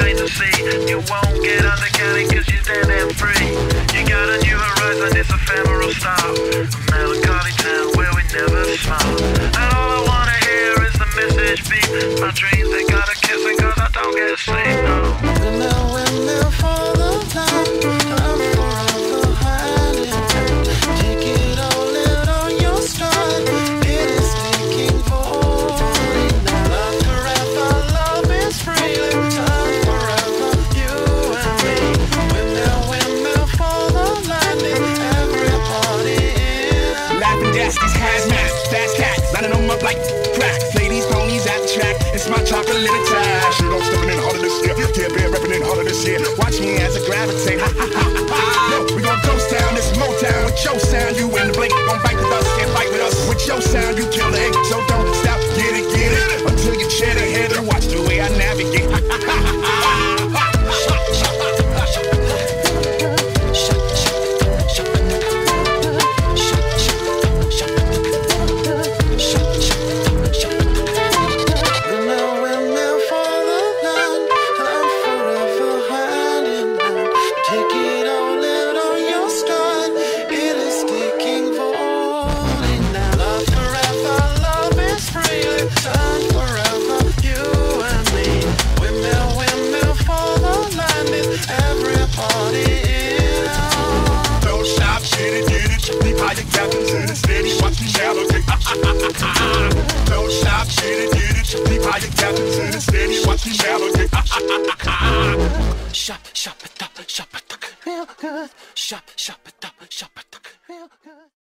to see. You won't get on undercounted cause you're damn free. desk, these hazmat, fast cats, lining them up like crack. Ladies, ponies at the track, it's my chocolate little attack. Shit, I'm stepping in harder this year, yeah, been repping in harder this year. Watch me as I gravitate, ha ha ha ha. No, we gon' ghost town, this Motown with your sound, you the captain to steady, watch me shallow take. Don't stop, shit it, get it. Deep high, the captain to steady, watch me shallow take. Ah, ah, ah, shop, shop it up, shop it up, real good. Shop, shop it up, shop it up, real good.